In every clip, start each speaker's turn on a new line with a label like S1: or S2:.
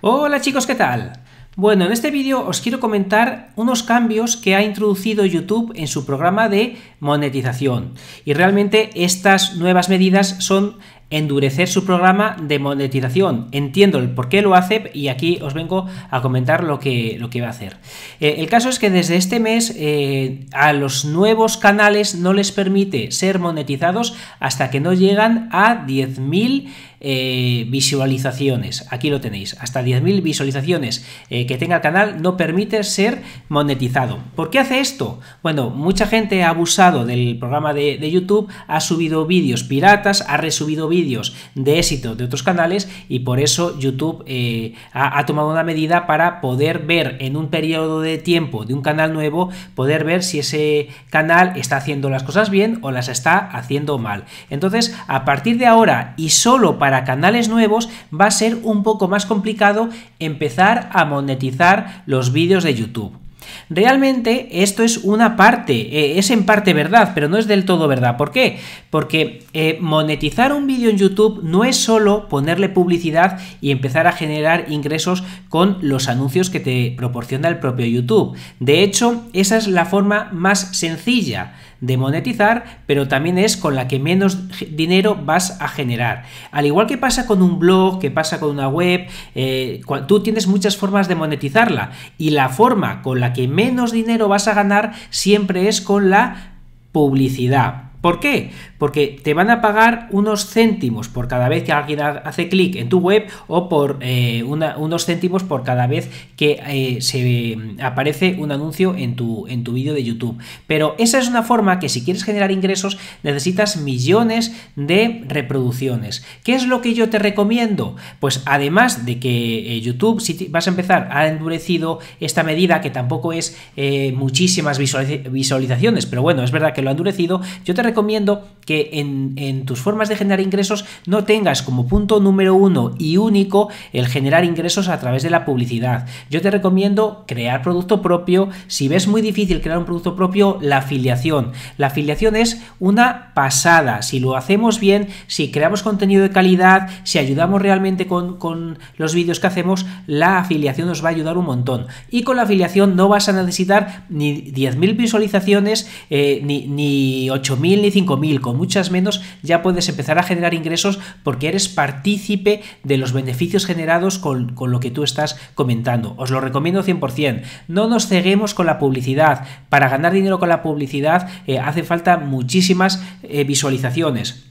S1: Hola chicos, ¿qué tal? Bueno, en este vídeo os quiero comentar unos cambios que ha introducido YouTube en su programa de monetización. Y realmente estas nuevas medidas son endurecer su programa de monetización. Entiendo el por qué lo hace y aquí os vengo a comentar lo que, lo que va a hacer. Eh, el caso es que desde este mes eh, a los nuevos canales no les permite ser monetizados hasta que no llegan a 10.000 eh, visualizaciones. Aquí lo tenéis, hasta 10.000 visualizaciones que tenga el canal no permite ser monetizado. ¿Por qué hace esto? Bueno, mucha gente ha abusado del programa de, de YouTube, ha subido vídeos piratas, ha resubido vídeos de éxito de otros canales y por eso YouTube eh, ha, tomado una medida para poder ver en un periodo de tiempo de un canal nuevo, poder ver si ese canal está haciendo las cosas bien o las está haciendo mal. Entonces, a partir de ahora y solo para canales nuevos va a ser un poco más complicado empezar a monetizar los vídeos de YouTube. Realmente esto es una parte, eh, es en parte verdad, pero no es del todo verdad. ¿Por qué? Porque eh, monetizar un vídeo en YouTube no es solo ponerle publicidad y empezar a generar ingresos con los anuncios que te proporciona el propio YouTube. De hecho, esa es la forma más sencilla de monetizar, pero también es con la que menos dinero vas a generar. Al igual que pasa con un blog, que pasa con una web, eh, tú tienes muchas formas de monetizarla y la forma con la que menos dinero vas a ganar siempre es con la publicidad. ¿Por qué? Porque te van a pagar unos céntimos por cada vez que alguien hace clic en tu web o por eh, unos céntimos por cada vez que eh, se aparece un anuncio en tu, en tu vídeo de YouTube. Pero esa es una forma que si quieres generar ingresos necesitas millones de reproducciones. ¿Qué es lo que yo te recomiendo? Pues además de que eh, YouTube, si vas a empezar, ha endurecido esta medida que tampoco es muchísimas visualizaciones, pero bueno, es verdad que lo ha endurecido, yo te recomiendo que en, tus formas de generar ingresos no tengas como punto número uno y único el generar ingresos a través de la publicidad. Yo te recomiendo crear producto propio. Si ves muy difícil crear un producto propio, la afiliación. La afiliación es una pasada. Si lo hacemos bien, si creamos contenido de calidad, si ayudamos realmente con, los vídeos que hacemos, la afiliación nos va a ayudar un montón. Y con la afiliación no vas a necesitar ni 10.000 visualizaciones, eh, ni, ni 8.000 ni 5.000, con muchas menos ya puedes empezar a generar ingresos porque eres partícipe de los beneficios generados con, lo que tú estás comentando. Os lo recomiendo 100%. No nos ceguemos con la publicidad. Para ganar dinero con la publicidad eh, hace falta muchísimas eh, visualizaciones.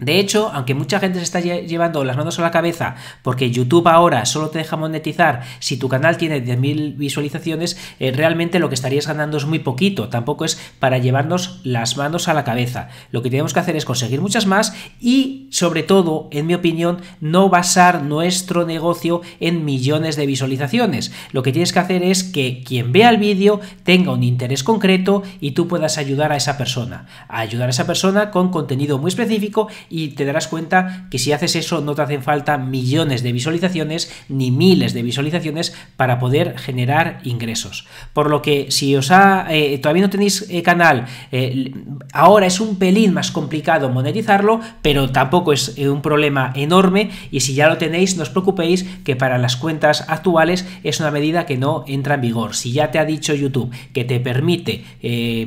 S1: De hecho, aunque mucha gente se está llevando las manos a la cabeza porque YouTube ahora solo te deja monetizar si tu canal tiene 10.000 visualizaciones, eh, realmente lo que estarías ganando es muy poquito, tampoco es para llevarnos las manos a la cabeza. Lo que tenemos que hacer es conseguir muchas más y, sobre todo, en mi opinión, no basar nuestro negocio en millones de visualizaciones. Lo que tienes que hacer es que quien vea el vídeo tenga un interés concreto y tú puedas ayudar a esa persona. A ayudar a esa persona con contenido muy específico y te darás cuenta que si haces eso no te hacen falta millones de visualizaciones ni miles de visualizaciones para poder generar ingresos. Por lo que si os ha, eh, todavía no tenéis eh, canal, eh, ahora es un pelín más complicado monetizarlo, pero tampoco es un problema enorme y si ya lo tenéis no os preocupéis que para las cuentas actuales es una medida que no entra en vigor. Si ya te ha dicho YouTube que te permite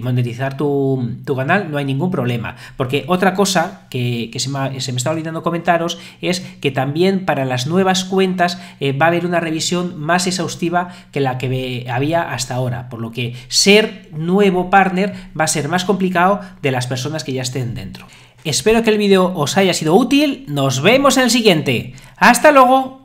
S1: monetizar tu, tu canal, no hay ningún problema. Porque otra cosa que, que se me, está olvidando comentaros es que también para las nuevas cuentas eh, va a haber una revisión más exhaustiva que la que había hasta ahora, por lo que ser nuevo partner va a ser más complicado de las personas que ya estén dentro. Espero que el vídeo os haya sido útil, nos vemos en el siguiente. ¡Hasta luego!